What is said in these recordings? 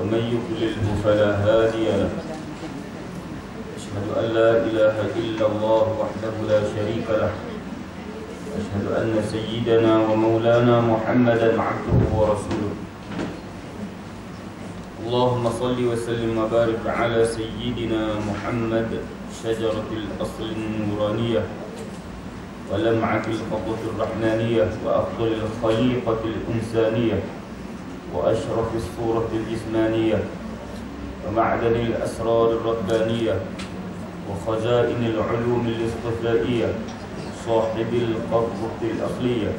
ومن يضلله فلا هادي له. أشهد أن لا إله إلا الله وحده لا شريك له. أشهد أن سيدنا ومولانا محمدا عبده ورسوله. اللهم صل وسلم وبارك على سيدنا محمد شجرة الأصل النورانية ولمعة الفضة الرحمانية وأفضل الخليقة الإنسانية. وأشرف الصورة الجسمانية ومعدن الأسرار الربانية وخزائن العلوم الاصطفائية صاحب القبضة الأصلية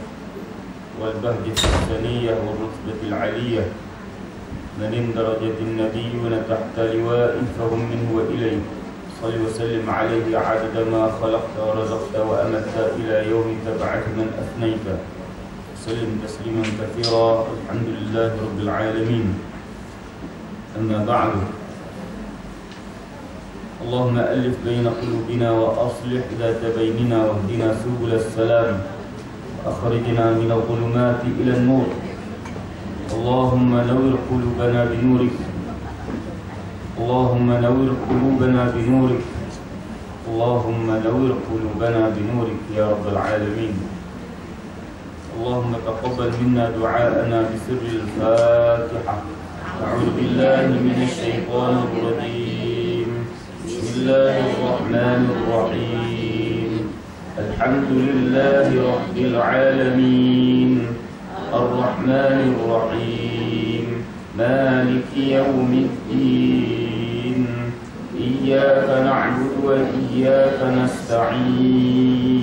والبهجة الحسنية والرتبة العلية. من اندرجت النبيون تحت لواء فهم منه وإليه. صل وسلم عليه عدد ما خلقت ورزقت وأمت إلى يوم تبعث من أثنيت. وسلم تسليما كثيرا الحمد لله رب العالمين. أما بعد اللهم ألف بين قلوبنا وأصلح ذات بيننا واهدنا سبل السلام وأخرجنا من الظلمات إلى النور. اللهم نور قلوبنا بنورك. اللهم نور قلوبنا بنورك. اللهم نور قلوبنا بنورك يا رب العالمين. اللهم تقبل منا دعاءنا بسر الفاتحة. أعوذ بالله من الشيطان الرجيم. بسم الله الرحمن الرحيم. الحمد لله رب العالمين. الرحمن الرحيم. مالك يوم الدين. إياك نعبد وإياك نستعين.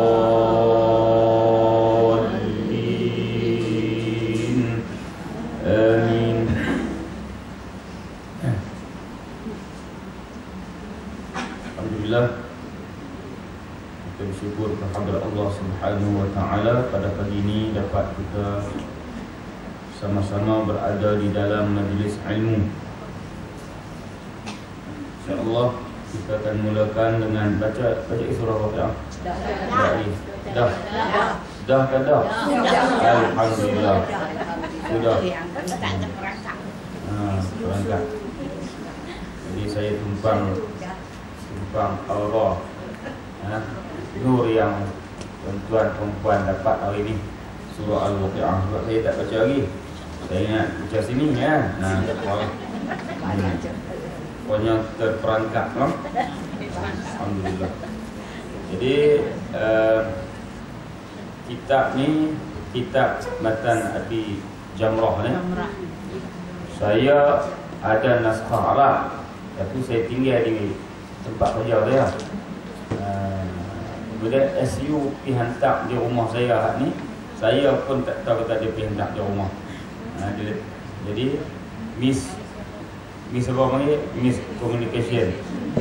Kepada Allah Subhanahu wa taala pada pagi ini dapat kita sama-sama berada di dalam majlis ilmu. Insya-Allah kita akan mulakan dengan baca baca surah Al-Fatihah. Dah. Dah. Dah ke dah? Alhamdulillah. Sudah. Ha. Jadi saya tumpang tumpang Allah. Ha, nur yang tuan-tuan perempuan dapat hari ini surah Al-Waqi'ah sebab saya tak baca lagi. Saya ingat baca sini ya. Nah. Pokoknya terperangkap no? Alhamdulillah. Jadi uh, kitab ni kitab Matan Abi Jamrah ni. Saya ada naskah Arab tapi saya tinggal di tempat saya. Kemudian SU pergi hantar di rumah saya ni saya pun tak tahu kata dia pergi hantar di rumah. Uh, dia, jadi miss miss apa panggil? Miss communication.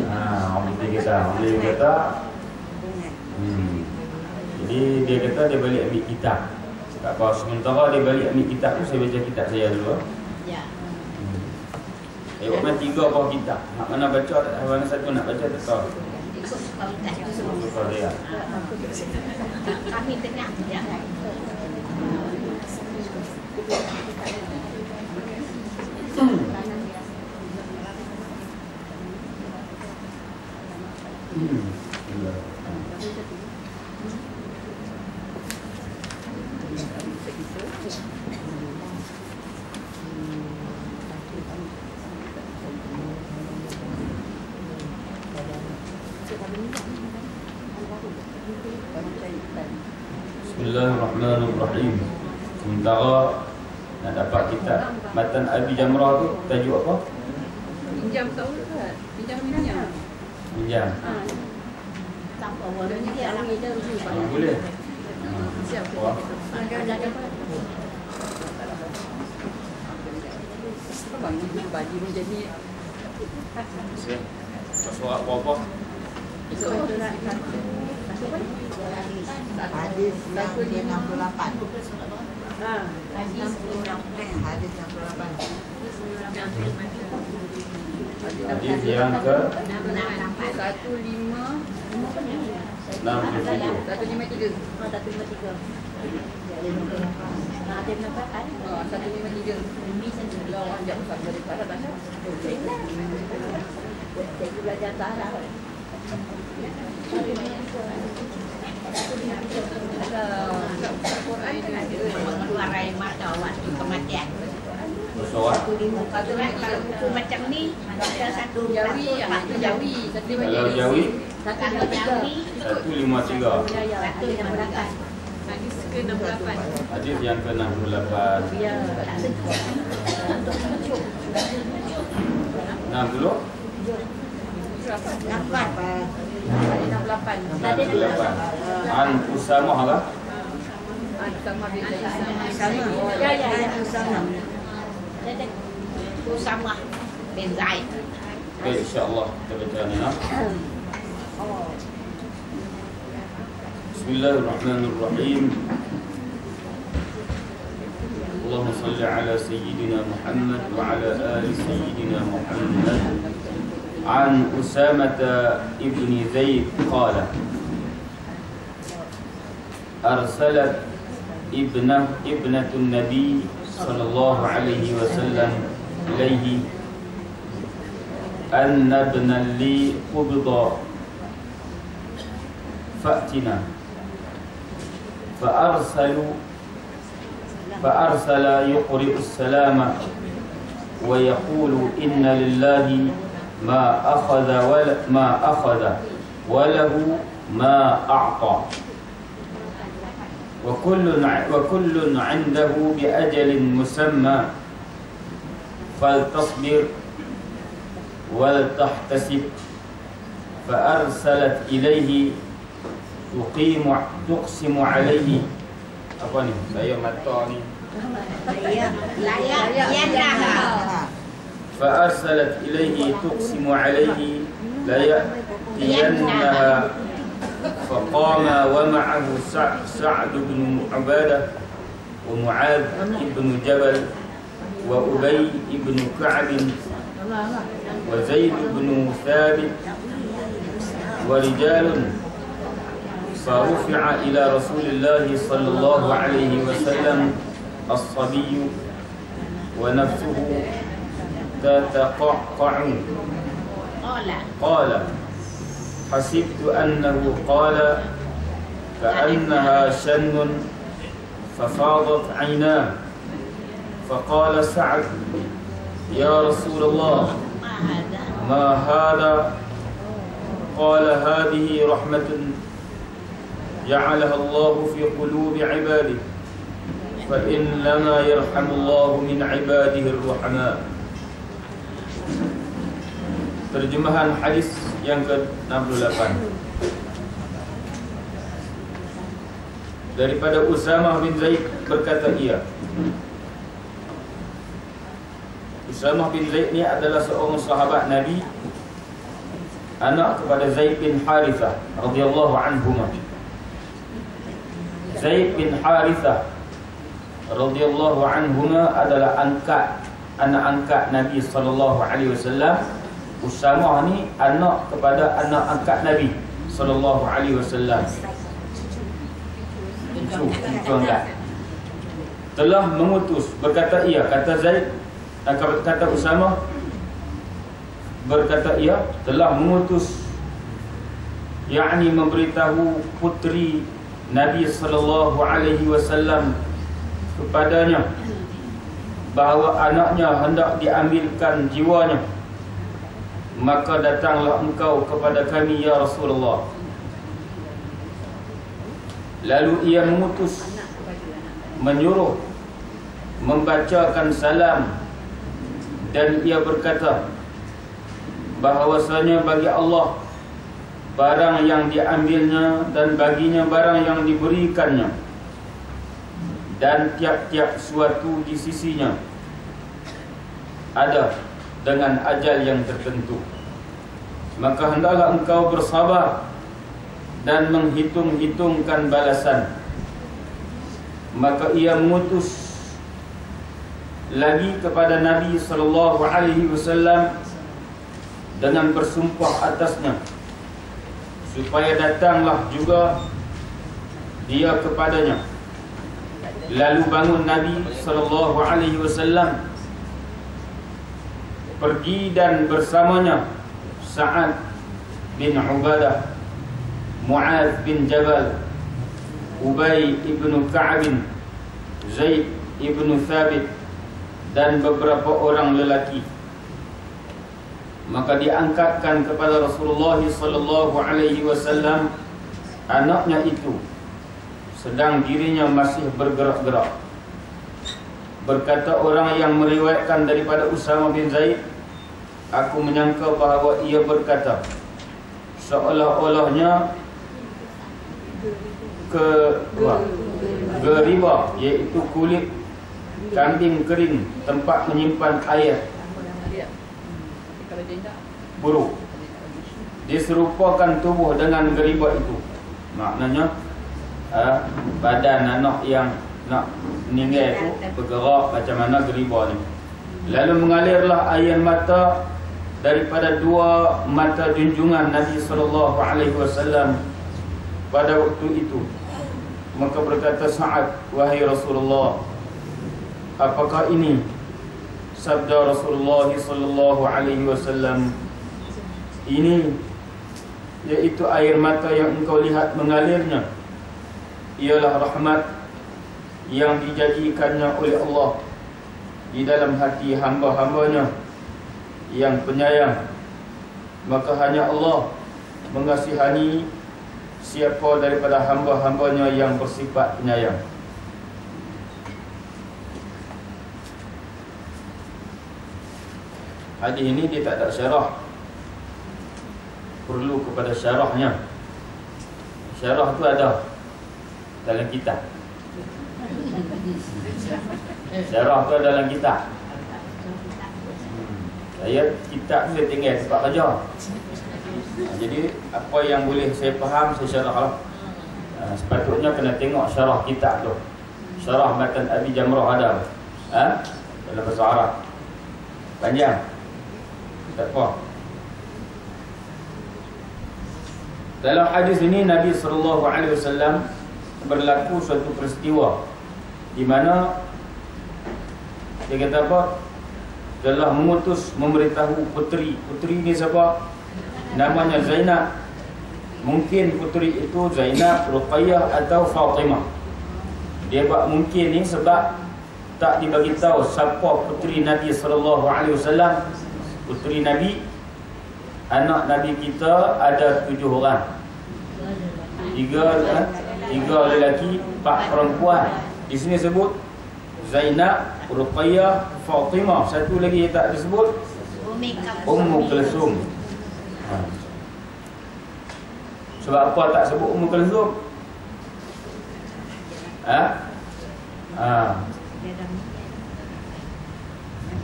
Ha, orang kita kata, orang Melayu kata hmm. Jadi dia kata dia balik ambil kitab. Tak apa, sementara dia balik ambil kitab tu saya baca kitab saya dulu. Ya. Hmm. Eh, mana tiga buah kitab. Nak mana baca, mana satu nak baca tak tahu. Kami tengah ya. Bismillahirrahmanirrahim. Sementara nak dapat kitab Matan Abi Jamrah tu tajuk apa? Pinjam tahu tak? Pinjam pinjam. Pinjam. Ha. Siapa orang ni orang ni dia rujuk Ah, boleh. Siap. Wah. Ada ada Abang ni baju menjadi Saya tak suara apa-apa. Hadis yang ke-68 ha. Hadis yang ke-68 Hadis yang ke Satu lima 67 Satu lima tiga Oh, satu lima tiga. Nah, ada berapa kan? Oh, Satu lima tiga Ini sendiri. Kalau orang jap besar dari Farah tak sah Saya belajar Sarah. Quran kan ada Mengeluarai mata waktu kematian. Bersorak Satu lima. Satu lima. Kalau buku macam ni, ada satu Jawi yang itu Jawi Satu lima Kalau tiga Jawi Satu lima tiga. 153 Ya, ya. Satu enam lapan. Hadis ke 68 Hadis yang ke 68 Ya, tak sejuk. 60 Lapan. Hadis 68 68 An Usamah lah Ah, sama bin Zaid Sama. Ya, ya, ya. Sama. بين زعيم إن شاء الله. بسم الله الرحمن الرحيم. اللهم صل على سيدنا محمد وعلى آل سيدنا محمد. عن أسامة ابن زيد قال أرسلت ابنة ابنة النبي صلى الله عليه وسلم إليه أن ابنا لي قبض فأتنا. فأرسلوا فأرسل يقرئ السلام ويقول إن لله ما أخذ ولا ما أخذ وله ما أعطى. وكل وكل عنده بأجل مسمى. فلتصبر ولتحتسب. فأرسلت إليه تقيم تقسم عليه. apa ni saya. فأرسلت إليه تقسم عليه ليأتينها فقام ومعه سع- سعد بن عبادة ومعاذ بن جبل وأبي بن كعب وزيد بن ثابت ورجال فرفع إلى رسول الله صلى الله عليه وسلم الصبي ونفسه تتقعقع. قال حسبت أنه قال كأنها شن ففاضت عيناه فقال سعد يا رسول الله. ما هذا قال هذه رحمة جعلها الله في قلوب عباده فإنما يرحم الله من عباده الرحماء Terjemahan hadis yang ke-68. Daripada Usamah bin Zaid berkata ia Usamah bin Zaid ni adalah seorang sahabat Nabi Anak kepada Zaid bin Harithah radhiyallahu anhuma. Zaid bin Harithah radhiyallahu anhuma adalah angkat anak angkat Nabi wasallam Usamah ni anak kepada anak angkat Nabi sallallahu alaihi wasallam. Cucu, cucu angkat. Telah mengutus berkata ia kata Zaid kata Usamah berkata ia telah mengutus yakni memberitahu putri Nabi sallallahu alaihi wasallam kepadanya bahawa anaknya hendak diambilkan jiwanya maka datanglah engkau kepada kami ya Rasulullah. Lalu ia mengutus menyuruh membacakan salam. Dan ia berkata bahawasanya bagi Allah barang yang diambilnya dan baginya barang yang diberikannya. Dan tiap-tiap suatu di sisinya. Ada dengan ajal yang tertentu. Maka hendaklah engkau bersabar dan menghitung-hitungkan balasan. Maka ia mengutus lagi kepada Nabi sallallahu alaihi wasallam dengan bersumpah atasnya supaya datanglah juga dia kepadanya. Lalu bangun Nabi sallallahu alaihi wasallam pergi dan bersamanya. Sa'ad bin Ubadah Mu'ad bin Jabal Ubay ibn Ka'ab Zaid ibn Thabit dan beberapa orang lelaki. Maka diangkatkan kepada Rasulullah sallallahu alaihi wasallam anaknya itu sedang dirinya masih bergerak-gerak. Berkata orang yang meriwayatkan daripada Usama bin Zaid aku menyangka bahawa ia berkata seolah-olahnya ke geriba iaitu kulit kambing kering tempat menyimpan air. Buruk. Diserupakan tubuh dengan geriba itu. Maknanya uh, badan anak yang nak meninggal itu bergerak macam mana geriba ni. Lalu mengalirlah air mata daripada dua mata junjungan Nabi sallallahu alaihi wasallam pada waktu itu. Maka berkata Sa'ad wahai Rasulullah apakah ini? Sabda Rasulullah sallallahu alaihi wasallam ini iaitu air mata yang engkau lihat mengalirnya. Ialah rahmat yang dijanjikannya oleh Allah di dalam hati hamba-hambanya yang penyayang. Maka hanya Allah mengasihani siapa daripada hamba-hambanya yang bersifat penyayang. Hadis ini dia tak ada syarah. Perlu kepada syarahnya. Syarah tu ada Dalam kitab. Syarah tu ada dalam kitab. Saya kitab saya tinggal tempat kerja Ha, Jadi apa yang boleh saya faham saya syarah lah. Ha, Sepatutnya kena tengok syarah kitab tu. Syarah matan Abi Jamrah ada. Ha? Dalam bahasa Arab. Panjang. Tak apa. Dalam hadis ini Nabi SAW berlaku suatu peristiwa di mana dia kata apa telah mengutus memberitahu puteri. Puteri ni siapa? Namanya Zainab. Mungkin puteri itu Zainab Ruqayyah atau Fatimah. Dia buat mungkin ni sebab tak dibagi tahu siapa puteri Nabi sallallahu alaihi wasallam. Puteri Nabi anak Nabi kita ada tujuh orang. Tiga eh, tiga lelaki empat perempuan. Di sini sebut Zainab Ruqayyah Fatimah satu lagi yang tak disebut. Ummu Kulsum ha. Sebab apa tak sebut Ummu Kulsum? Ha? Ha.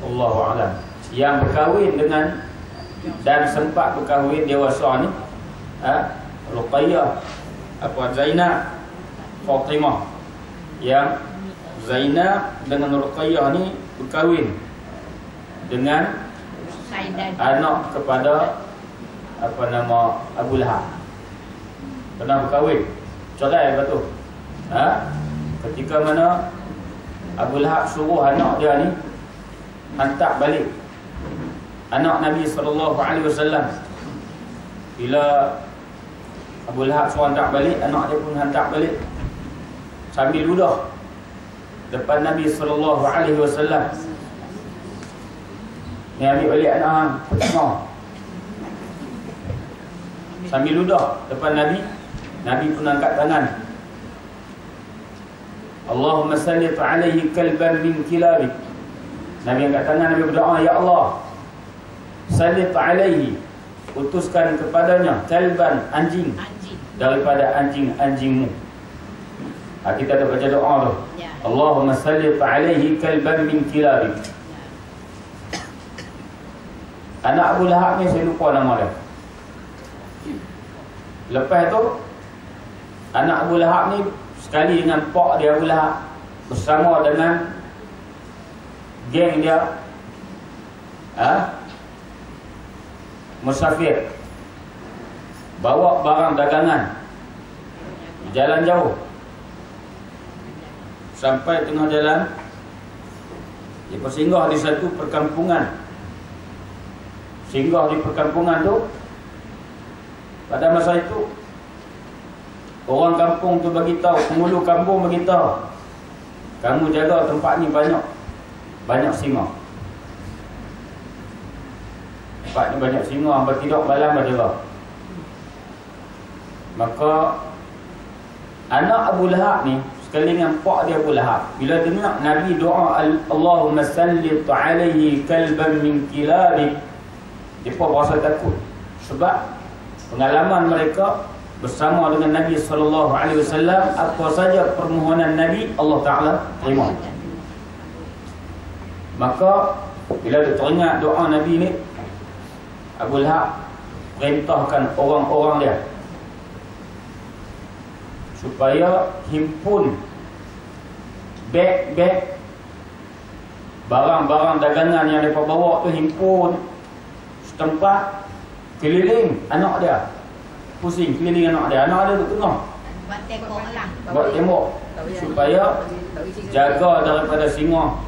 Allahu a'lam. Yang berkahwin dengan dan sempat berkahwin dewasa ni ha? Ruqayyah apa Zainab Fatimah yang Zainab dengan Ruqayyah ni berkahwin dengan anak kepada apa nama Abu Lahab. Pernah berkahwin. Cerai lepas tu. Ha? Ketika mana Abu Lahab suruh anak dia ni hantar balik anak Nabi sallallahu alaihi wasallam. Bila Abu Lahab suruh hantar balik, anak dia pun hantar balik. Sambil duduk depan Nabi sallallahu alaihi wasallam. Ambil balik anak mau Sambil duduk depan Nabi Nabi pun angkat tangan Allahumma sallit alaihi kalban min kilabik Nabi angkat tangan Nabi berdoa Ya Allah Sallit alaihi Utuskan kepadanya Kalban anjing. Daripada anjing-anjingmu ha, Kita ada baca doa tu. Allahumma sallit alaihi kalban min kilabik Anak Abu Lahab ni saya lupa nama dia. Lepas tu anak Abu Lahab ni sekali dengan pak dia Abu Lahab bersama dengan geng dia ha? musafir bawa barang dagangan jalan jauh sampai tengah jalan dia bersinggah di satu perkampungan. Singgah di perkampungan tu pada masa itu orang kampung tu bagi tahu penghulu kampung bagi tahu kamu jaga tempat ni banyak banyak singa tempat ni banyak singa bertidur malam berjaga maka anak Abu Lahab ni sekali dengan pak dia Abu Lahab bila dengar Nabi doa Allahumma sallit alaihi kalban min kilabik. Mereka berasa takut. Sebab pengalaman mereka bersama dengan Nabi wasallam apa saja permohonan Nabi Allah Taala terima. Maka bila dia teringat doa Nabi ni Abu Lahab perintahkan orang-orang dia supaya himpun beg-beg barang-barang dagangan yang mereka bawa tu himpun setempat keliling anak dia. Pusing keliling anak dia. Anak dia tu tengah. Buat tembok lah. buat tembok. Supaya jaga daripada singa.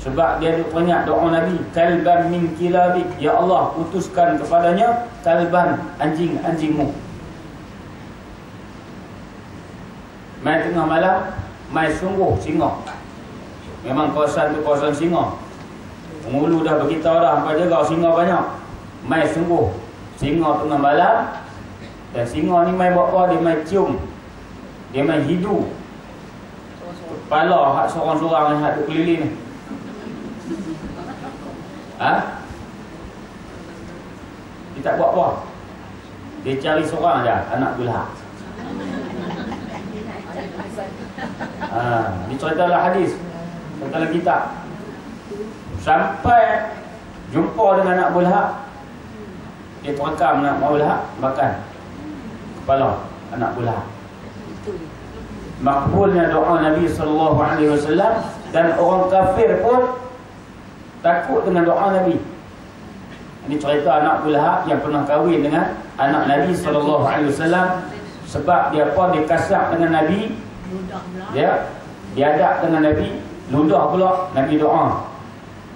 Sebab dia duk teringat doa Nabi kalban min kilabik. Ya Allah putuskan kepadanya kalban anjing-anjingmu mai tengah malam mai sungguh singa memang kawasan tu kawasan singa penghulu dah beritahu dah apa jaga singa banyak. Mai sungguh singa tengah malam. Dan singa ni main buat apa dia main cium. Dia main hidu. Kepala hak seorang-seorang yang hak duk keliling ni. Ha? Dia tak buat apa. Dia cari seorang aja anak Bilhah ha, Ini ceritalah hadis. Ceritalah kitab. Sampai Jumpa dengan anak Bulhaq Dia terekam anak Bulhaq Makan. Kepala anak Bulhaq Makbulnya doa Nabi SAW Dan orang kafir pun Takut dengan doa Nabi. Ini cerita anak Bulhaq Yang pernah kahwin dengan Anak Nabi SAW Sebab dia apa Dia dengan Nabi Ludah pula. dia diadap dengan Nabi ludah pula Nabi doa.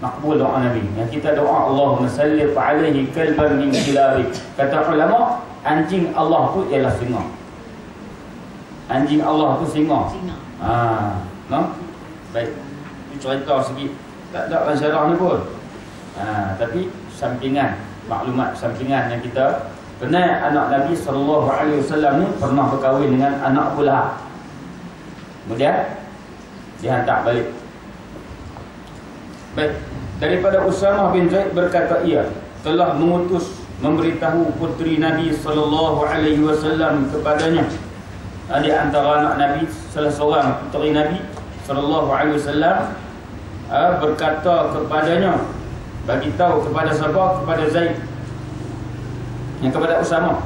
Makbul doa Nabi. Yang kita doa Allahumma sallit alaihi kalban min kilabik. Kata ulama anjing Allah tu ialah singa. Anjing Allah tu singa. Singa. ha no baik. Ini cerita sikit. Tak ada syarah ni pun. Ha tapi sampingan maklumat sampingan yang kita kenal anak Nabi sallallahu alaihi wasallam ni pernah berkahwin dengan anak Lahab Kemudian dihantar balik. Baik, daripada Usamah bin Zaid berkata ia telah mengutus memberitahu putri Nabi sallallahu alaihi wasallam kepadanya. Di antara anak Nabi salah seorang puteri Nabi sallallahu alaihi wasallam ah, berkata kepadanya bagi tahu kepada siapa? Kepada Zaid. Yang kepada Usamah.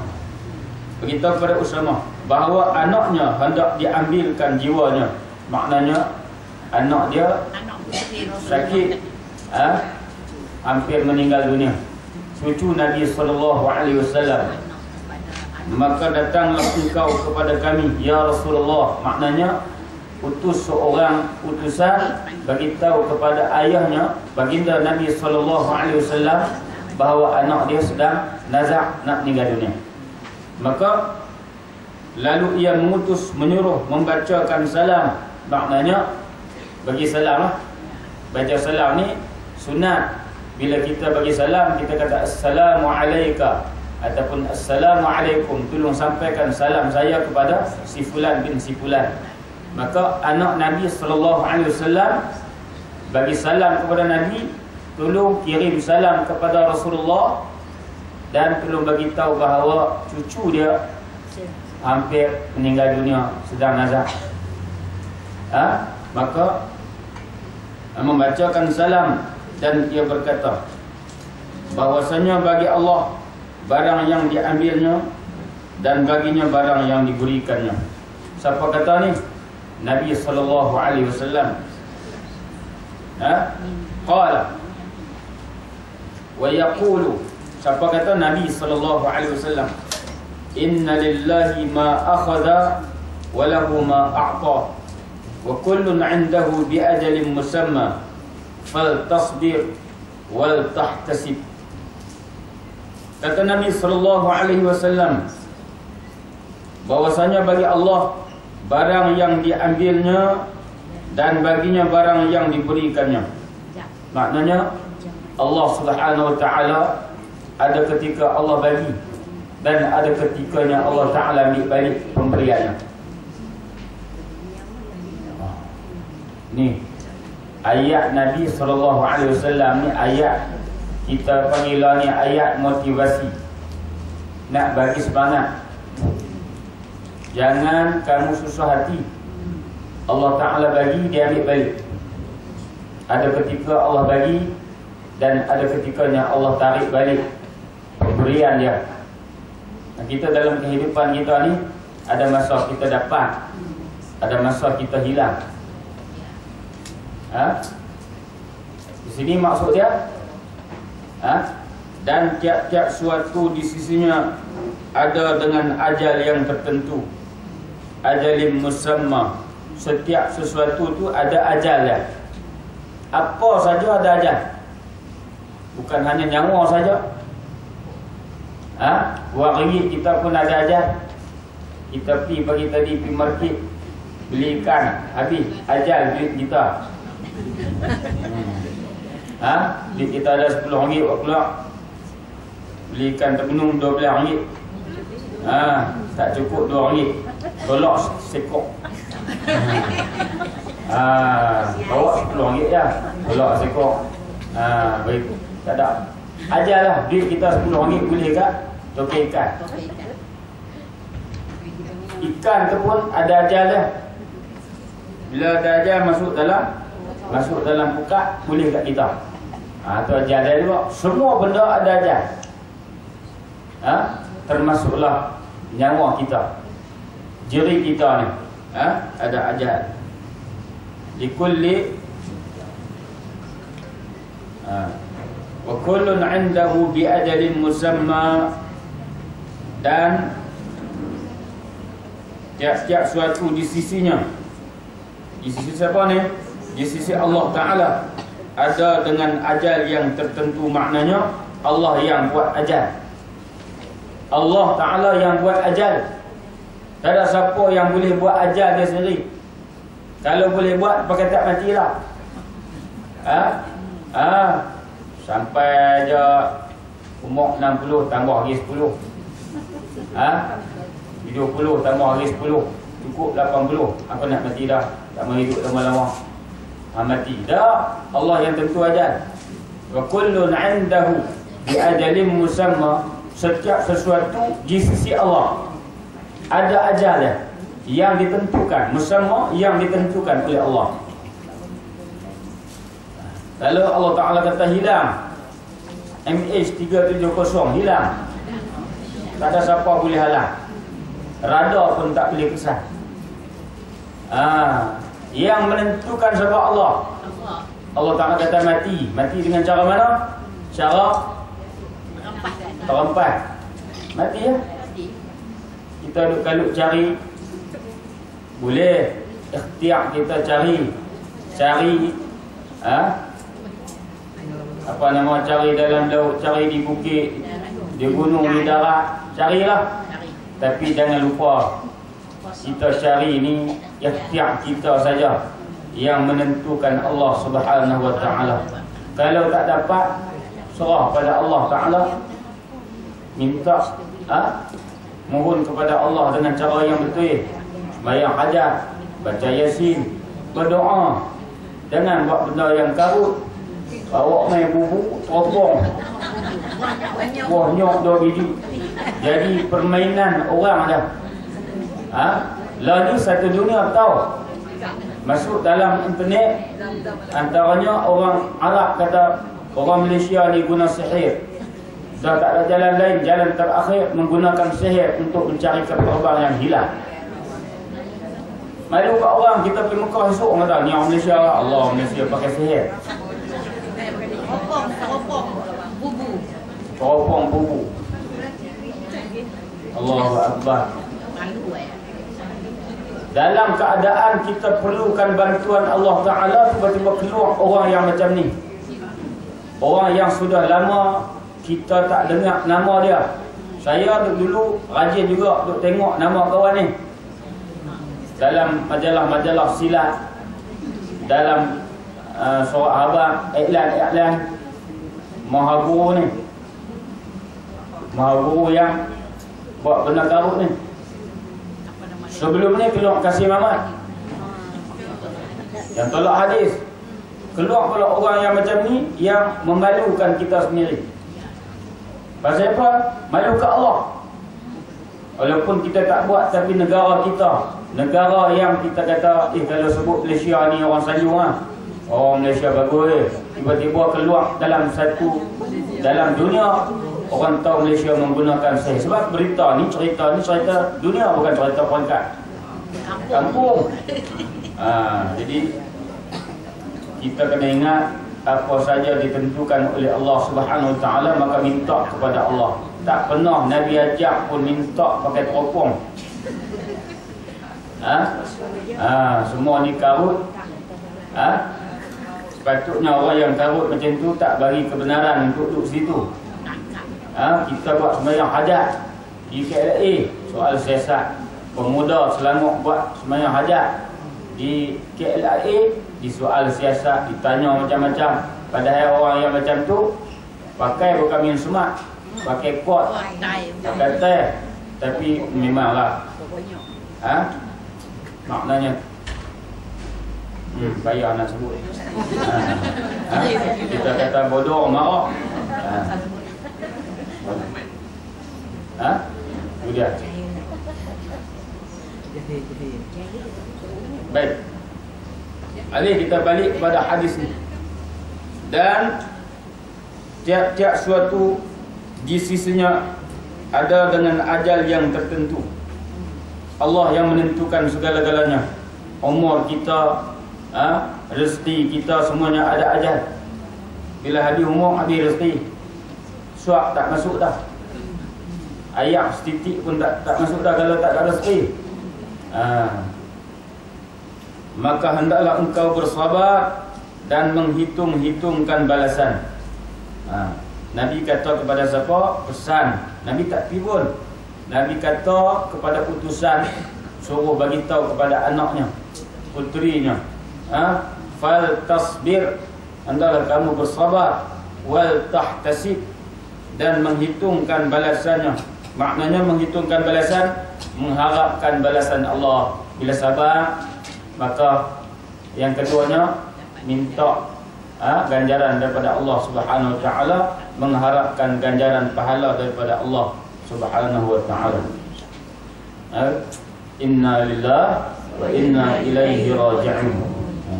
Beritahu kepada Usamah bahawa anaknya hendak diambilkan jiwanya. Maknanya anak dia sakit ha? hampir meninggal dunia. Cucu Nabi sallallahu alaihi wasallam. Anak kepada anak. maka datanglah engkau kepada kami ya Rasulullah. Maknanya utus seorang utusan bagi tahu kepada ayahnya baginda Nabi sallallahu alaihi wasallam bahawa anak dia sedang nazak nak meninggal dunia. Maka lalu ia mengutus menyuruh membacakan salam. Maknanya bagi salam lah. Baca salam ni sunat. Bila kita bagi salam kita kata assalamu alayka ataupun assalamu alaikum. Tolong sampaikan salam saya kepada si fulan bin si fulan. Maka anak Nabi wasallam bagi salam kepada Nabi tolong kirim salam kepada Rasulullah dan tolong bagi tahu bahawa cucu dia hampir meninggal dunia sedang nazak ha? maka membacakan salam dan ia berkata bahwasanya bagi Allah barang yang diambilnya dan baginya barang yang diberikannya. Siapa kata ni? Nabi sallallahu alaihi wasallam. Ha? Qala wa yaqulu Siapa kata Nabi sallallahu alaihi wasallam Inna lillahi ma akhadha wa lahu ma a'ta. Wa kullun 'indahu bi ajalin musamma. Fal tasbir wal tahtasib. Kata Nabi sallallahu alaihi wasallam bahwasanya bagi Allah barang yang diambilnya dan baginya barang yang diberikannya. Maknanya Allah Subhanahu wa taala ada ketika Allah bagi dan ada ketikanya Allah taala ambil balik pemberiannya. Ni ayat Nabi wasallam ni ayat kita panggil ni ayat motivasi. Nak bagi semangat Jangan kamu susah hati Allah Ta'ala bagi, dia ambil balik Ada ketika Allah bagi Dan ada ketikanya Allah tarik balik Pemberian dia Kita dalam kehidupan kita ni Ada masa kita dapat Ada masa kita hilang. Ha? Di sini maksud dia ha? Dan tiap-tiap suatu di sisinya Ada dengan ajal yang tertentu. Ajalim musamma. Setiap sesuatu tu ada ajal ya apa saja ada ajal. Bukan hanya nyawa saja ha? Buat ringgit kita pun ada ajal kita pergi pagi tadi pergi market beli ikan habis ajal duit kita. Ha? Duit kita ada 10 ringgit buat keluar. Beli ikan termenung 12 ringgit. Ha? Tak cukup 2 ringgit. Tolak sekok. Ah, bawa sepuluh ringgit ya. Tolak sekok. Ah, baik. Tak ada. Ajarlah duit kita sepuluh ringgit boleh ke? Toke ikan. Ikan tu pun ada ajar dia. Bila ada ajar masuk dalam masuk dalam pukat boleh kat kita. Ah, tu ajar dia juga. Semua benda ada ajar. Ha? Termasuklah nyawa kita jeri kita ni ha? ada ajal likulli ha. Wa kullun indahu bi ajalin musamma dan tiap-tiap suatu di sisinya di sisi siapa ni di sisi Allah Ta'ala ada dengan ajal yang tertentu maknanya Allah yang buat ajal Allah Ta'ala yang buat ajal tak ada siapa yang boleh buat ajal dia sendiri. Kalau boleh buat, pakai tak matilah. Ha? Ha? Sampai aja umur 60 tambah lagi 10. Ha? 70 tambah lagi 10. Cukup 80. Apa nak mati dah? Tak mau hidup lama-lama. Ha, mati. Dah. Allah yang tentu ajal. Wa kullun 'indahu bi ajalin musamma. Setiap sesuatu di sisi Allah ada ajal ya yang ditentukan musamma yang ditentukan oleh Allah lalu Allah Taala kata hilang. MH370 hilang. Tak ada siapa boleh halang. Radar pun tak boleh kesan ah yang menentukan sebab Allah? Allah Taala kata mati. Mati dengan cara mana? Cara terempat mati ya? Kita duk kalau cari boleh. Ikhtiar kita cari. Cari ha? Apa nama cari dalam laut cari di bukit di gunung di darat carilah. Tapi jangan lupa kita cari ni ikhtiar kita saja yang menentukan Allah Subhanahu wa taala. Kalau tak dapat serah pada Allah taala. Minta ha? mohon kepada Allah dengan cara yang betul. Bayang hajat baca yasin berdoa. Jangan buat benda yang karut bawa main bubu teropong. Wah nyok dua biji. Jadi permainan orang dah. Ha? ni satu dunia tahu. Masuk dalam internet antaranya orang Arab kata orang Malaysia ni guna sihir. Dah tak ada jalan lain Jalan terakhir menggunakan sihir Untuk mencari korban yang hilang. Malu kat orang Kita pergi Mekah esok kata ni orang Malaysia Allah Malaysia pakai sihir Teropong, teropong bubu. Teropong bubu. Allah Akbar. Dalam keadaan kita perlukan bantuan Allah Ta'ala, tiba-tiba keluar orang yang macam ni. Orang yang sudah lama, kita tak dengar nama dia. Saya dulu rajin juga untuk tengok nama kawan ni. Dalam majalah-majalah silat, dalam uh, Surat Habang Iklan-iklan Mahaguru ni. Mahaguru yang Buat benda karut ni. Sebelum ni keluar kasih Mamat. Yang tolak hadis. Keluar pula orang yang macam ni Yang memalukan kita sendiri. Pasal apa? Malu ke Allah. Walaupun kita tak buat Tapi negara kita Negara yang kita kata Eh kalau sebut Malaysia ni orang sayu ha? Orang Malaysia bagus. Tiba-tiba keluar dalam satu Dalam dunia Orang tahu Malaysia menggunakan seh Sebab berita ni cerita ni cerita dunia bukan cerita peringkat. Kampung. Ha, Jadi Kita kena ingat Apa saja ditentukan oleh Allah Subhanahu Wa Taala Maka minta kepada Allah. Tak pernah Nabi ajak pun minta pakai teropong. Ha? ha, Semua ni karut. Ha? Sepatutnya orang yang karut macam tu Tak bagi kebenaran untuk duduk situ. Ha, kita buat sembahyang hajat. Di KLA soal siasat. Pemuda Selangor buat sembahyang hajat. Di KLA di soal siasat ditanya macam-macam. Padahal orang yang macam tu pakai bukan min semak pakai kot pakai teh. Tapi memanglah ha? maknanya hmm, bayar nak sebut ha? Ha? kita kata bodoh marah ha? Ha? Itu dia. Baik. Mari kita balik kepada hadis ni. Dan tiap-tiap suatu di sisinya ada dengan ajal yang tertentu. Allah yang menentukan segala-galanya. Umur kita, ha? rezeki kita semuanya ada ajal. Bila habis umur, habis rezeki. Suap tak masuk dah. Ayak setitik pun tak tak masuk dah kalau tak ada rezeki. Ha. Maka hendaklah engkau bersabar dan menghitung-hitungkan balasan. Ha. Nabi kata kepada siapa? Pesan. Nabi tak pibun. Nabi kata kepada utusan suruh bagi tahu kepada anaknya, putrinya. Ha? Fal tasbir. Hendaklah kamu bersabar. Wal tahtasib. Dan menghitungkan balasannya. Maknanya menghitungkan balasan Mengharapkan balasan Allah. Bila sabar Maka yang keduanya Minta ha, ganjaran daripada Allah Subhanahu Wa Taala Mengharapkan ganjaran pahala daripada Allah Subhanahu Wa Taala. Ha, Inna lillah Wa inna ilaihi raji'un ha.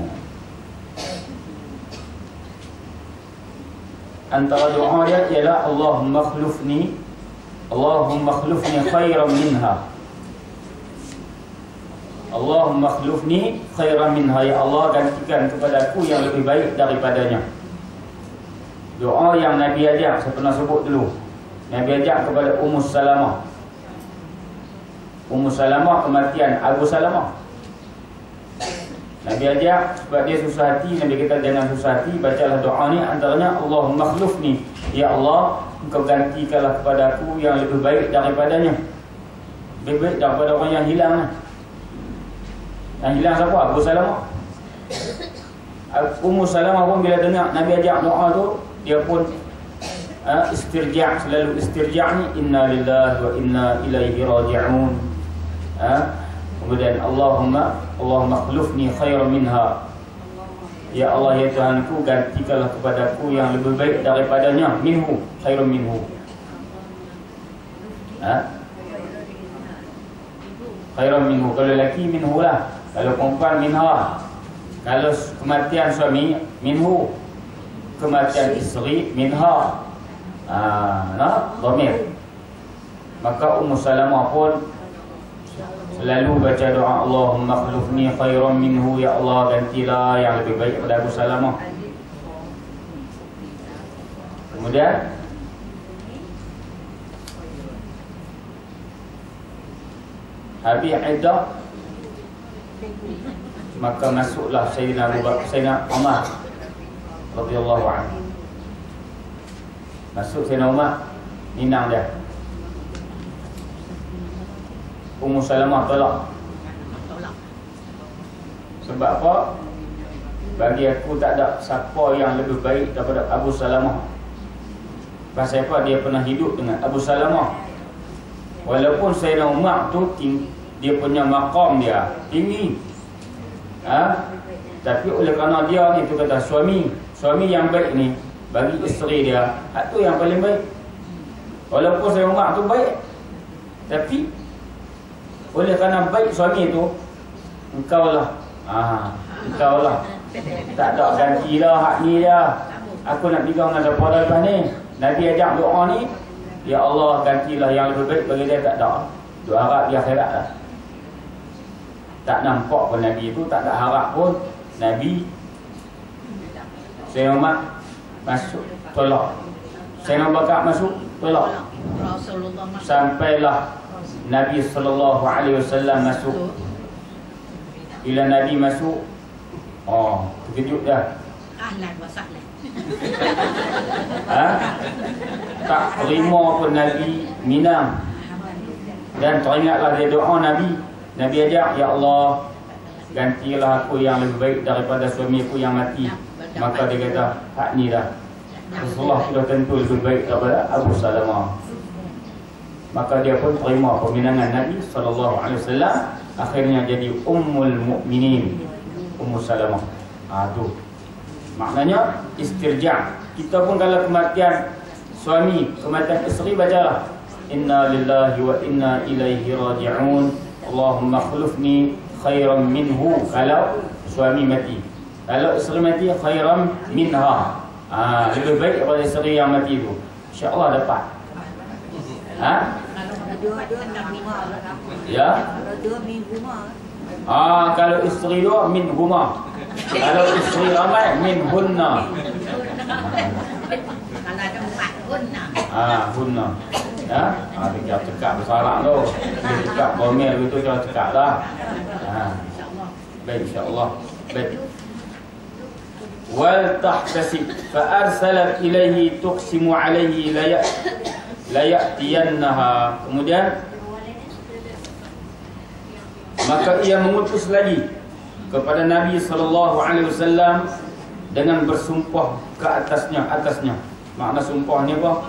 Antara doa dia ialah Allahumma khlufni Allahumma khlufni khairan minha. Allahumma khlufni khairan minha. Ya Allah gantikan kepada aku yang lebih baik daripadanya. Doa yang Nabi ajak Saya pernah sebut dulu. Nabi ajak kepada Ummu Salamah. Ummu Salamah kematian Abu Salamah Nabi ajak sebab dia susah hati Nabi kata jangan susah hati Bacalah doa ni. Antaranya Allahumma khlufni Ya Allah Engkau gantikanlah kepada aku yang lebih baik daripadanya. Lebih baik daripada orang yang hilang Yang hilang siapa? Abu Salamah. Ummu Salamah pun bila dengar Nabi ajak doa tu Dia pun uh, istirja' Selalu istirja' ni Inna lillahi wa inna ilaihi raji'un. Uh, Kemudian Allahumma Allahumma khulufni khairan minha Ya Allah ya Tuhanku gantikanlah kepadaku yang lebih baik daripadanya minhu khairun minhu. Ha? Khairun minhu kalau lelaki minhu lah. Kalau perempuan minha. Kalau kematian suami minhu. Kematian isteri minha. Ah, ha, nah. Maka Ummu Salamah pun Selalu baca doa Allahumma khlufni khairan minhu Ya Allah gantilah yang lebih baik pada Abu Salamah. Kemudian? Habis iddah? Maka masuklah Sayyidina Abu Bakar Sayyidina Umar radhiyallahu anhu. Masuk Sayyidina Umar minang dia Ummu Salamah tolak. Sebab apa? Bagi aku tak ada siapa yang lebih baik daripada Abu Salamah. Pasal apa? Dia pernah hidup dengan Abu Salamah. Walaupun Sayyidina Umar tu dia punya maqam dia tinggi. Ha? tapi oleh kerana dia ni tu kata suami suami yang baik ni bagi isteri dia hak tu yang paling baik. Walaupun Sayyidina Umar tu baik tapi oleh kerana baik suami tu engkau lah ha, engkau lah tak ada ganti lah hak ni dah aku nak pegang dengan siapa lepas ni? Nabi ajak doa ni Ya Allah gantilah yang lebih baik bagi dia. Tak ada. Doa harap dia akhirat lah Tak nampak pun Nabi tu Tak ada harap pun Nabi. Sayyidina Umar Masuk Tolak. Sayyidina Bakar masuk Tolak. Sampailah Nabi sallallahu alaihi wasallam masuk. Bila Nabi masuk, oh, terkejut dah. Ahlan wa sahlan. Ha? Tak terima pun Nabi minang. Dan teringatlah dia doa Nabi. Nabi ajak, Ya Allah, gantilah aku yang lebih baik daripada suamiku yang mati. Maka dia kata, hak ni dah. Rasulullah sudah tentu lebih baik daripada Abu Salamah. Maka dia pun terima peminangan Nabi sallallahu alaihi wasallam akhirnya jadi ummul mukminin Ummu Salamah. Ah tu. Maknanya istirja. Kita pun kalau kematian suami, kematian isteri bacalah inna lillahi wa inna ilaihi raji'un. Allahumma khulufni khairan minhu kalau suami mati. Kalau isteri mati khairan minha. Ah lebih baik daripada isteri yang mati tu. Insya-Allah dapat. Ha? Ya. Ah kalau isteri dua min huma. Kalau isteri ramai min hunna. Kalau ada empat pun nak. Ah hunna. Ya. Ah dia cakap bersalah tu. Dia cakap bomel begitu dia cakap dah. Ha. InsyaAllah. Baik insya-Allah. Baik. Wal tahtasib fa arsalat ilaihi tuqsimu alaihi la ya la ya'tiyannaha. Kemudian maka ia mengutus lagi kepada Nabi sallallahu alaihi wasallam dengan bersumpah ke atasnya atasnya. Makna sumpah ni apa?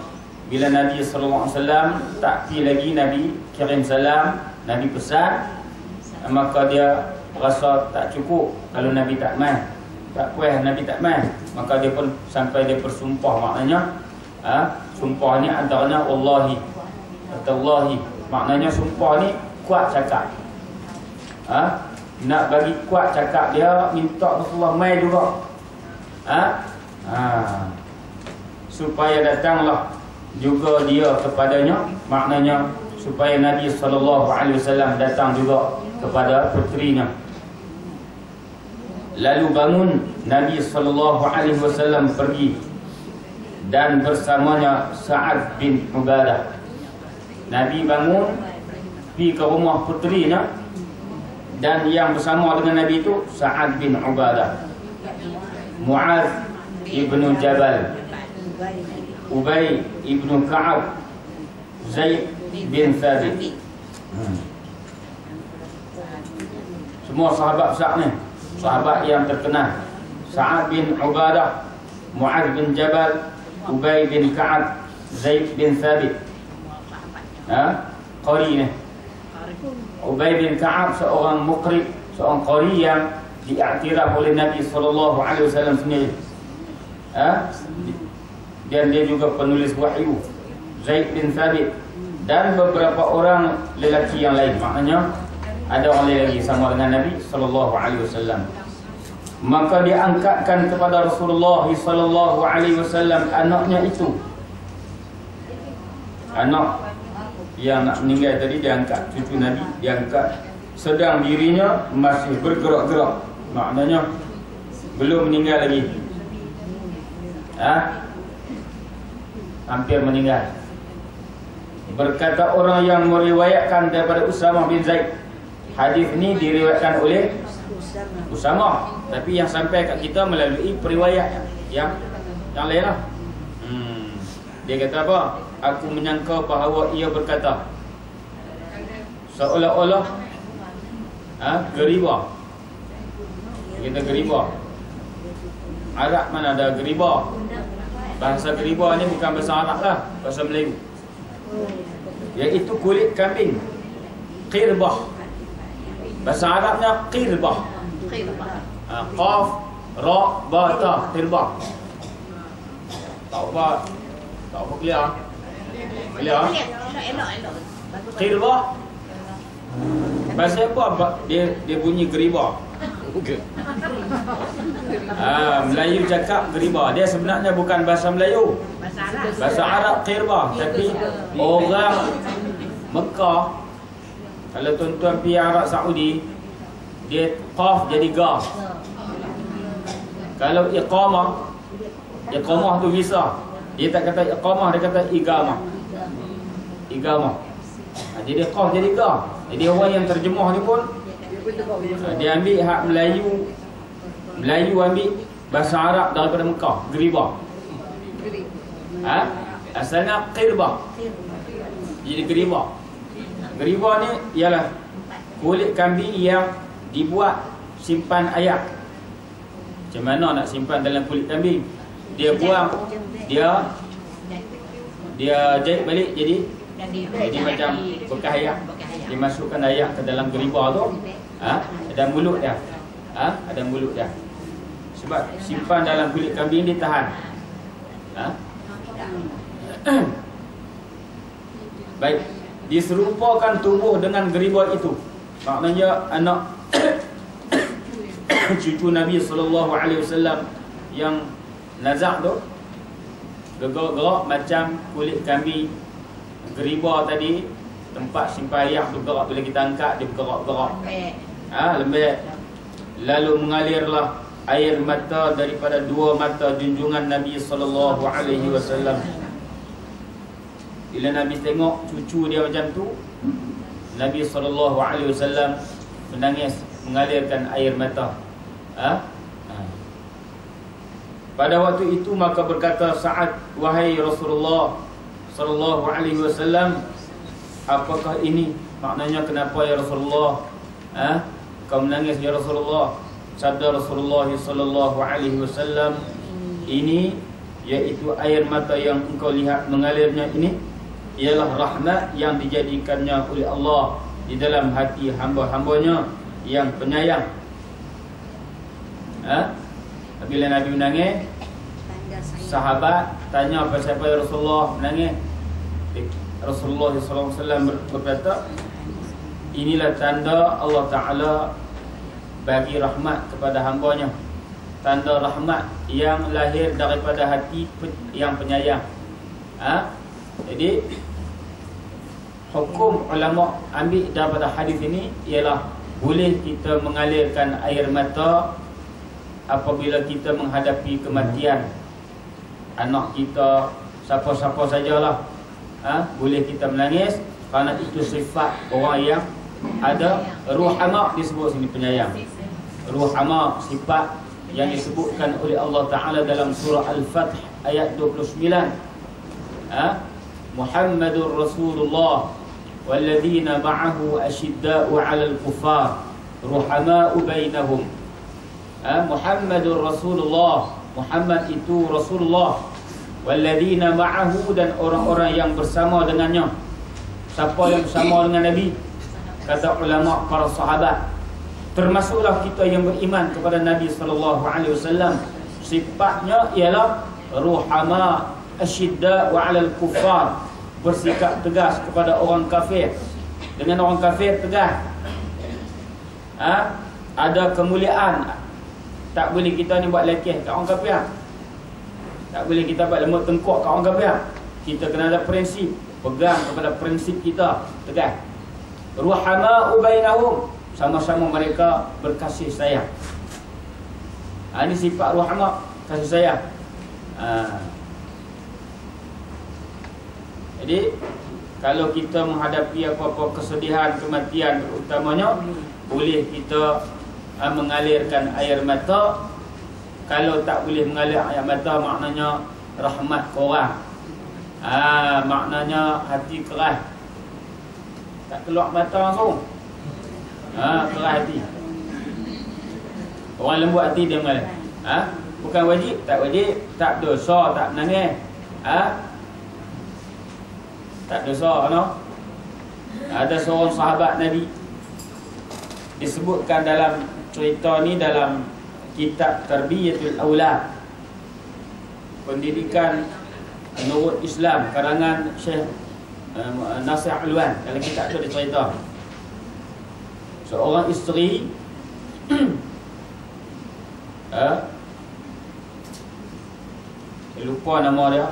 Bila Nabi sallallahu alaihi wasallam tak pi lagi Nabi kirim salam, Nabi pesan maka dia rasa tak cukup kalau Nabi tak mai. Tak puas Nabi tak mai, maka dia pun sampai dia bersumpah maknanya ha, sumpah ni antaranya wallahi Wallahi Maknanya sumpah ni kuat cakap. Ha? Nak bagi kuat cakap dia Minta Rasulullah mai juga. Ha? Ha. Supaya datanglah juga dia kepadanya. Maknanya supaya Nabi SAW datang juga kepada putrinya. Lalu bangun Nabi SAW pergi dan bersamanya Sa'ad bin Ubadah. Nabi bangun pergi ke rumah putrinya dan yang bersama dengan Nabi itu Sa'ad bin Ubadah. Muaz ibnu Jabal, Ubay ibnu Ka'ab, Zaid bin Thabit. Hmm. Semua sahabat besar ni, sahabat yang terkenal. Sa'ad bin Ubadah, Muaz bin Jabal, Ubay bin Ka'ab, Zaid bin Thabit. Ha? Qari ni. Ubay bin Ka'ab seorang muqri, seorang qari yang diiktiraf oleh Nabi wasallam sendiri. Ha? Dan dia juga penulis wahyu. Zaid bin Thabit dan beberapa orang lelaki yang lain. Maknanya ada orang lain lagi sama dengan Nabi sallallahu alaihi wasallam. Maka diangkatkan kepada Rasulullah sallallahu alaihi wasallam anaknya itu. Anak yang nak meninggal tadi diangkat cucu Nabi diangkat sedang dirinya masih bergerak-gerak. Maknanya belum meninggal lagi. Ha? Hampir meninggal. Berkata orang yang meriwayatkan daripada Usamah bin Zaid. Hadis ni diriwayatkan oleh Usama. Tapi yang sampai kat kita melalui periwayat yang yang lain lah. Hmm. Dia kata apa? Aku menyangka bahawa ia berkata seolah-olah ha, geriba. Kata geriba. Arab mana ada geriba? Bahasa geriba ni bukan bahasa Arab lah, bahasa Melayu. Iaitu kulit kambing. Qirbah. Bahasa Arabnya qirbah. Khilbah. Ha, qaf, ra, ba, ta, qirbah. Tak apa. Tak apa clear. Clear. Qirbah. Bahasa apa? Dia dia bunyi geriba. Ah, Melayu cakap geriba. Dia sebenarnya bukan bahasa Melayu. Bahasa Arab. Bahasa Arab qirbah tapi orang Mekah kalau tuan-tuan pergi Arab Saudi dia qaf jadi ga. Kalau iqamah iqamah tu bisa. Dia tak kata iqamah dia kata igamah. Igamah. Ha, jadi qaf jadi ga. Jadi orang yang terjemah ni pun Dia ha, dia ambil hak Melayu Melayu ambil bahasa Arab daripada Mekah, geriba. Geri. Ha? Asalnya qirbah. Jadi geriba. Geriba ni ialah kulit kambing yang dibuat simpan ayak. Macam mana nak simpan dalam kulit kambing? Dia buang, dia dia jahit balik jadi Jadi, macam. Bekas ayak. Dimasukkan ayak ke dalam geriba tu. Ha? Ada mulut dia. Ha? Ada mulut dia. Sebab simpan dalam kulit kambing dia tahan. Ha? Baik, diserupakan tubuh dengan geriba itu. Maknanya anak cucu Nabi sallallahu alaihi wasallam yang nazak tu gerak-gerak macam kulit kambing geriba tadi tempat simpan ayak tu gerak bila kita angkat dia bergerak-gerak. Lembek. Ha, lembek. Lalu mengalirlah air mata daripada dua mata junjungan Nabi sallallahu alaihi wasallam. Bila Nabi tengok cucu dia macam tu, Nabi wasallam menangis mengalirkan air mata. Ha? ha. Pada waktu itu maka berkata Sa'ad wahai Rasulullah wasallam apakah ini maknanya kenapa ya Rasulullah ha? kau menangis ya Rasulullah sabda Rasulullah wasallam ini iaitu air mata yang engkau lihat mengalirnya ini ialah rahmat yang dijadikannya oleh Allah di dalam hati hamba-hambanya yang penyayang. Ha? bila Nabi menangis sahabat tanya apa siapa ya Rasulullah menangis. Rasulullah SAW ber- berkata inilah tanda Allah Ta'ala bagi rahmat kepada hambanya. Tanda rahmat yang lahir daripada hati yang penyayang. Ha? jadi hukum ulama ambil daripada hadis ini ialah boleh kita mengalirkan air mata apabila kita menghadapi kematian anak kita siapa-siapa sajalah ha? boleh kita menangis kerana itu sifat orang yang ada ruhama disebut sini penyayang ruhama sifat yang disebutkan oleh Allah Taala dalam surah Al-Fath ayat 29 ha? Muhammadur Rasulullah والذين معه أشداء على الكفار رحماء بينهم ha? Muhammadur Rasulullah Muhammad itu Rasulullah Walladzina ma'ahu dan orang-orang yang bersama dengannya Siapa yang bersama dengan Nabi Kata ulama para sahabat Termasuklah kita yang beriman kepada Nabi SAW Sifatnya ialah Ruhama asyidda wa alal kuffar Bersikap tegas kepada orang kafir Dengan orang kafir tegas ha? Ada kemuliaan Tak boleh kita ni buat lekeh kat orang kafir tak boleh kita buat lemut tengkuk kat orang kafir. Kita kena ada prinsip, pegang kepada prinsip kita, tegas. Ruhama bainahum, sama-sama mereka berkasih sayang. Ha, ini sifat ruhama, kasih sayang. Ha. Jadi kalau kita menghadapi apa-apa kesedihan, kematian terutamanya boleh kita uh, mengalirkan air mata. Kalau tak boleh mengalir air mata maknanya rahmat korang. Ah maknanya hati keras. Tak keluar mata langsung. Ah keras hati. Orang lembut hati dia mengalir. Ah bukan wajib tak wajib tak dosa tak menangis. Ah tak dosa no? ada seorang sahabat Nabi disebutkan dalam cerita ni dalam kitab Tarbiyatul Aulad pendidikan Nurul Islam karangan Syekh uh, Nasir Alwan. Dalam kitab tu dia cerita. Seorang isteri uh, saya lupa nama dia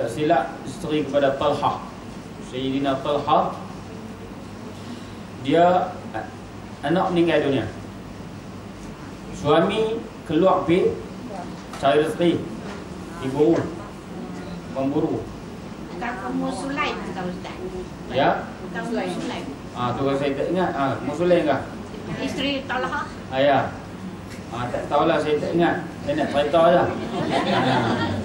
tak silap isteri kepada Talha. Sayyidina Talha dia anak meninggal dunia. Suami keluar pergi cari rezeki. Ibu pemburu. Bukan Ustaz. ya. Bukan Sulaim. ah tu saya tak ingat. Ah musulai kah? Isteri Talha. ah ya. Ah tak tahulah saya tak ingat. Saya nak cerita je ah.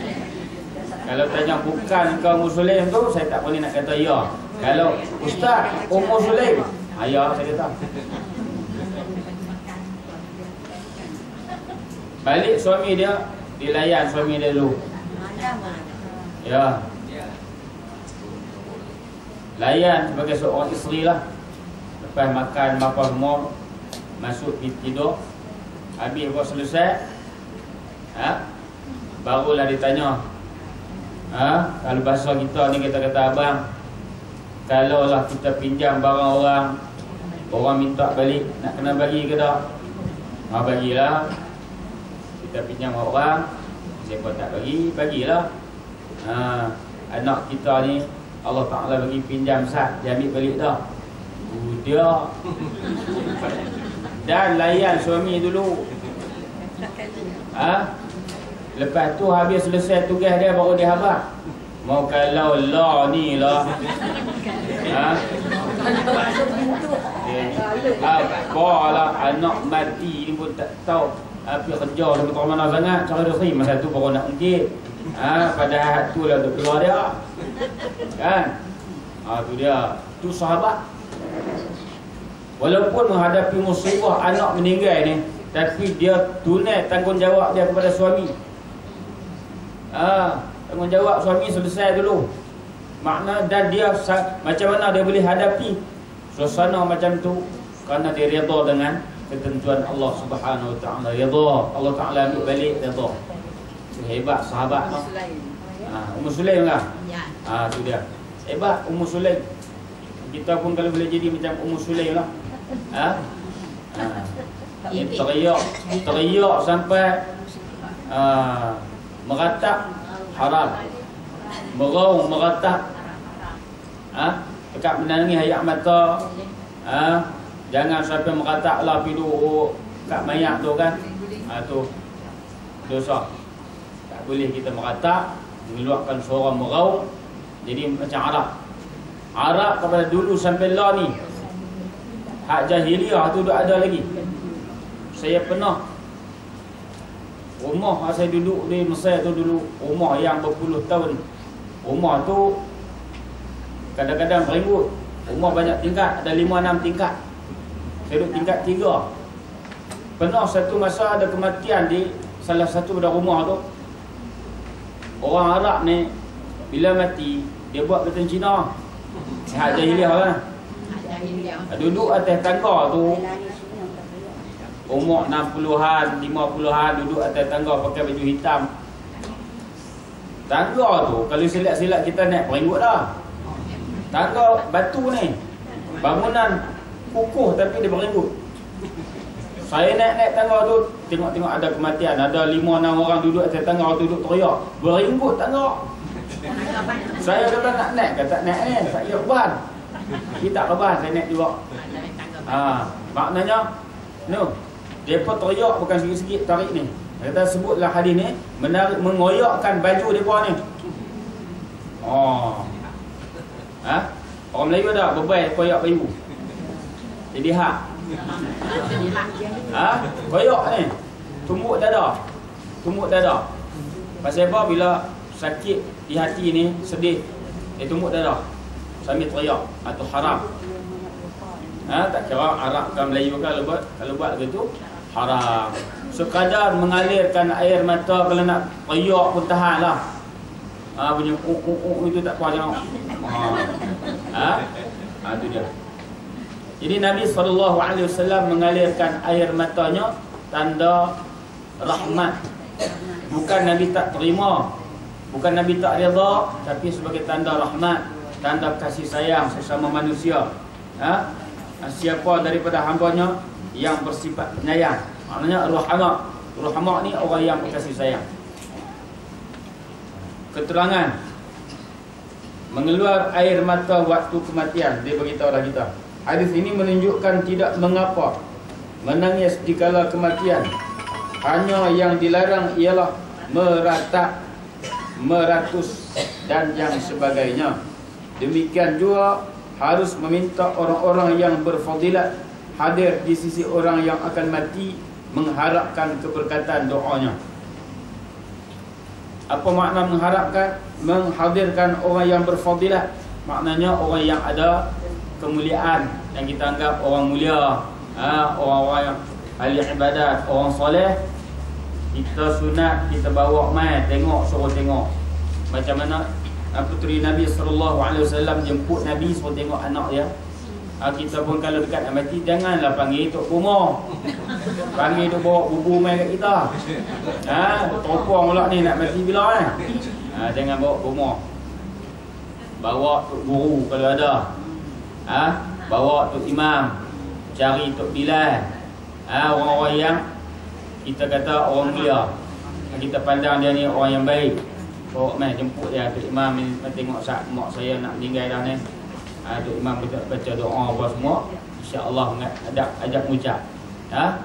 kalau tanya bukan kau musulai tu? Saya tak boleh nak kata ya. Kalau ustaz umur sulaim ya saya kata. Balik suami dia Dilayan suami dia dulu. Ya. Layan sebagai seorang isteri lah. Lepas makan apa semua Masuk tidur. Habis buat selesai ha? Barulah ditanya ha? Kalau bahasa kita ni kita kata abang Kalau lah kita pinjam barang orang Orang minta balik Nak kena bagi ke tak? Ha, bagilah Kita pinjam orang Siapa tak bagi, bagilah ha, Anak kita ni Allah Ta'ala bagi pinjam sat Dia ambil balik dah Dia Dan layan suami dulu ha? Lepas tu habis selesai tugas dia Baru dia habak Mau kalau lah ni lah. Ha? Apa lah. Anak mati ni pun tak tahu Apa kerja. Dia betul mana sangat? Cara rezeki masa tu baru nak ungkit ha, Padahal tu lah untuk keluar dia. Kan? Ha, tu dia. Tu sahabat. Walaupun menghadapi musibah anak meninggal ni Tapi dia tunai tanggungjawab dia kepada suami ha, Tanggungjawab suami selesai dulu Makna dan dia macam mana dia boleh hadapi suasana macam tu kerana dia redha dengan ketentuan Allah Subhanahu Wa Taala. Redha Allah Taala ambil balik redha. Hebat sahabat tu. Ha, Ummu Sulaim lah. Ya. Ha, tu dia. Hebat Ummu Sulaim. Kita pun kalau boleh jadi macam Ummu Sulaim lah. Ha? Ha. Dia teriak, teriak sampai uh, meratap haram. Meraung, meratap ha? Dekat menangis air mata ha? Jangan sampai meratak lah duduk kat mayat tu kan? Ha, Tu. Dosa. Tak boleh kita meratak Mengeluarkan suara meraung Jadi macam Arab. Arab kepada dulu sampai lah ni. Hak jahiliah tu dah ada lagi. Saya pernah Rumah saya duduk di Mesir tu dulu Rumah yang berpuluh tahun. Rumah tu Kadang-kadang ribut Rumah banyak tingkat Ada lima enam tingkat. Saya duduk tingkat tiga. Pernah satu masa ada kematian di Salah satu pada rumah tu. Orang Arab ni Bila mati Dia buat betul Cina. Hak jahiliah lah. Duduk atas tangga tu Umur 60-an, 50-an Duduk atas tangga pakai baju hitam. Tangga tu Kalau silat-silat kita naik peringgut dah. Tangga batu ni Bangunan kukuh tapi dia berenggut. Saya naik-naik tangga tu Tengok-tengok ada kematian. Ada lima enam orang duduk atas tangga tu duduk teriak Berenggut tangga. Saya kata nak naik Kata naik eh? Saya keban Kita keban saya naik juga. Ha, Maknanya No Mereka teriak bukan sikit-sikit tarik ni Kata sebutlah hadis ni menarik, Mengoyakkan baju mereka ni Oh Orang Melayu ada bebai koyak bayu. Jadi hak. Ha? Koyak ni. Tumbuk dada. Tumbuk dada. Pasal apa bila sakit di hati ni, sedih, dia tumbuk dada. Sambil teriak atau haram. Ha, tak kira Arab ke Melayu ke kalau buat kalau buat begitu haram. Sekadar mengalirkan air mata kalau nak teriak pun tahan lah. Ha, punya uh, uh, uh, itu tak tengok. Ha. Ha? ha itu dia. Jadi Nabi SAW mengalirkan air matanya tanda rahmat. Bukan Nabi tak terima. Bukan Nabi tak reda tapi sebagai tanda rahmat, tanda kasih sayang sesama manusia. Ha? Siapa daripada hambanya yang bersifat penyayang. Maknanya ruhamak. Ruhamak ni orang yang berkasih sayang. Keterangan. Mengeluar air mata waktu kematian dia beritahulah kita. Hadis ini menunjukkan tidak mengapa menangis di kala kematian. Hanya yang dilarang ialah meratap meratus dan yang sebagainya. Demikian juga harus meminta orang-orang yang berfadilat hadir di sisi orang yang akan mati mengharapkan keberkatan doanya. Apa makna mengharapkan? Menghadirkan orang yang berfadilah. Maknanya orang yang ada kemuliaan yang kita anggap orang mulia ha, orang-orang yang ahli ibadat orang soleh. Kita sunat kita bawa mai tengok suruh tengok. Macam mana puteri Nabi sallallahu alaihi wasallam jemput Nabi suruh tengok anak dia kita pun kalau dekat nak mati janganlah panggil tok kumur Panggil tu bawa bubu main kat kita. Ha, topong pula ni nak mati bila kan. Ha, jangan bawa rumah. Bawa tok guru kalau ada. Ha, bawa tok imam. Cari tok bilal. Ha, orang-orang yang kita kata orang mulia. Kita pandang dia ni orang yang baik. Bawa main jemput dia tok imam ni tengok sak mak saya nak meninggal dah ni. Ha, tok imam baca, baca doa apa semua. Insya-Allah ajak ajak mengucap. Ha?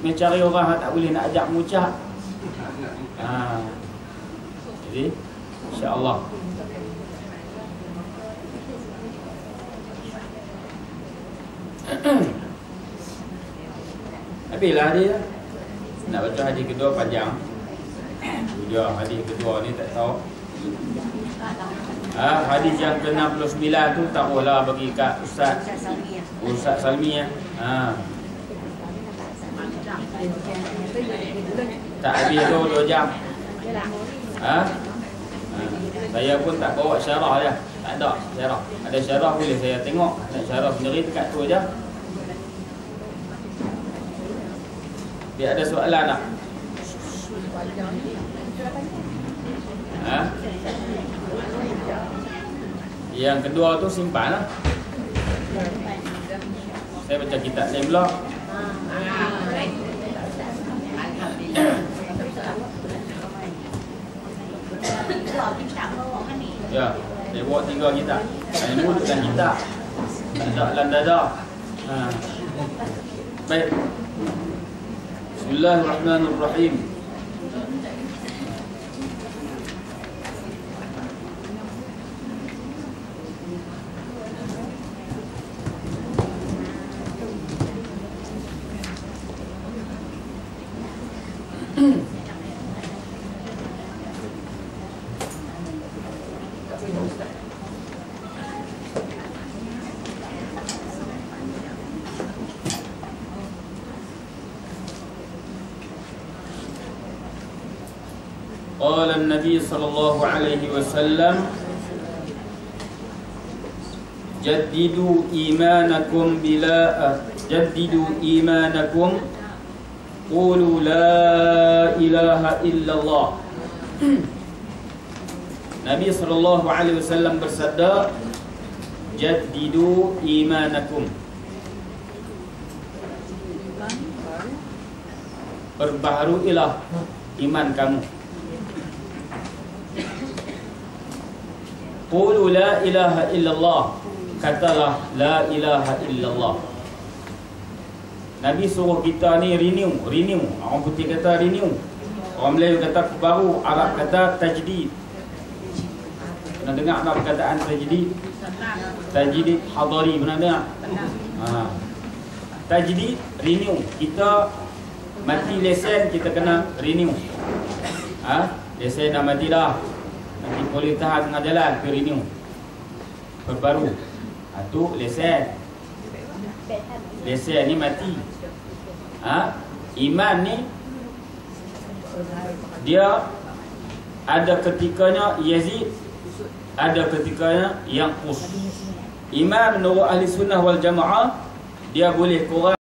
Ini cari orang tak boleh nak ajak mengucap. Ha. Jadi insya-Allah. Habislah dia. Nak baca hadis kedua panjang. Dia hadis kedua ni tak tahu. Ha, hadis yang ke-69 tu tak boleh bagi kat Ustaz Ustaz Salmi ya. Ha. Tak habis tu 2 jam. Ha? ha? Saya pun tak bawa syarah dia. Tak ada syarah. Ada syarah boleh saya tengok. Nak syarah sendiri dekat tu aja. Dia ada soalan tak? Ha? Yang kedua tu simpan lah. Saya baca kitab saya pula. Ya, dia bawa tiga kita. Yang dua duduk dalam kita. Tak dalam dada. Ha. Baik. Bismillahirrahmanirrahim. قال النبي صلى الله عليه وسلم جددوا إيمانكم بلا جددوا إيمانكم قولوا لا إله إلا الله Nabi sallallahu alaihi wasallam bersabda jaddidu imanakum Perbaharuilah iman kamu Qulu la ilaha illallah Katalah la ilaha illallah Nabi suruh kita ni renew Renew Orang putih kata renew Orang Melayu kata baru Arab kata tajdid Pernah dengar tak perkataan tajdid Tajdid hadari pernah dengar? Ha. Tajdid renew. Kita mati lesen kita kena renew. Ha? Lesen dah mati dah. Nanti boleh tahan tengah jalan ke renew. Perbaru. Tu lesen. Lesen ni mati. Ha? Iman ni dia ada ketikanya Yazid ada ketikanya yang kus. Iman menurut ahli sunnah wal jamaah dia boleh kurang